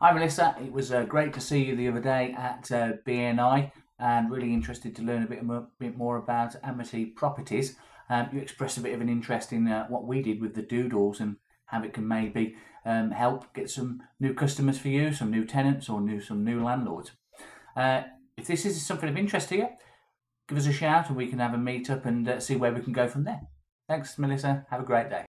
Hi Melissa, it was uh, great to see you the other day at uh, BNI and really interested to learn a bit more, bit more about Amity Properties. Um, you expressed a bit of an interest in uh, what we did with the doodles and how it can maybe um, help get some new customers for you, some new tenants or new some new landlords. Uh, if this is something of interest to you, give us a shout and we can have a meet up and uh, see where we can go from there. Thanks, Melissa. Have a great day.